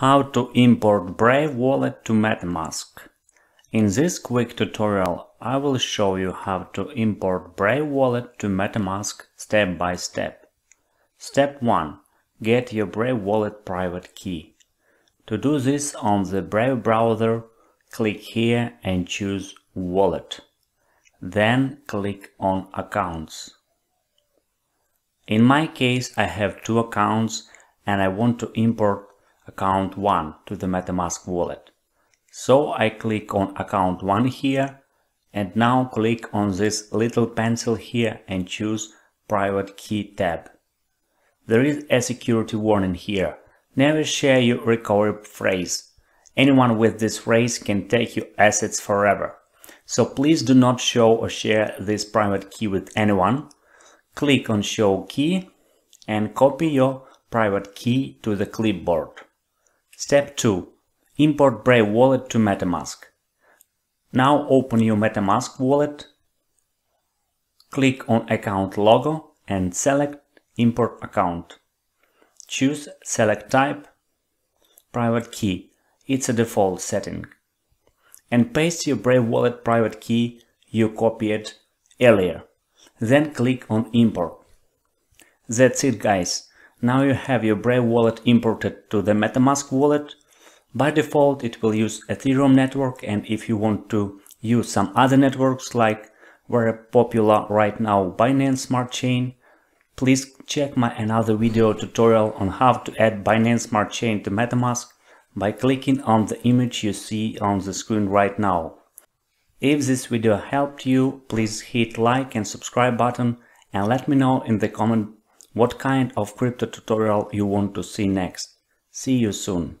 How to import Brave Wallet to MetaMask. In this quick tutorial, I will show you how to import Brave Wallet to MetaMask step by step. Step 1. Get your Brave Wallet private key. To do this on the Brave browser, click here and choose Wallet. Then click on Accounts. In my case, I have two accounts and I want to import account 1 to the MetaMask wallet. So I click on account 1 here and now click on this little pencil here and choose private key tab. There is a security warning here. Never share your recovery phrase. Anyone with this phrase can take your assets forever. So please do not show or share this private key with anyone. Click on show key and copy your private key to the clipboard. Step 2. Import Brave Wallet to MetaMask. Now open your MetaMask wallet, click on account logo and select import account. Choose select type, private key, it's a default setting. And paste your Brave Wallet private key you copied earlier. Then click on import. That's it guys. Now you have your Brave wallet imported to the MetaMask wallet. By default it will use Ethereum network and if you want to use some other networks like very popular right now Binance Smart Chain, please check my another video tutorial on how to add Binance Smart Chain to MetaMask by clicking on the image you see on the screen right now. If this video helped you, please hit like and subscribe button and let me know in the comment what kind of crypto tutorial you want to see next. See you soon.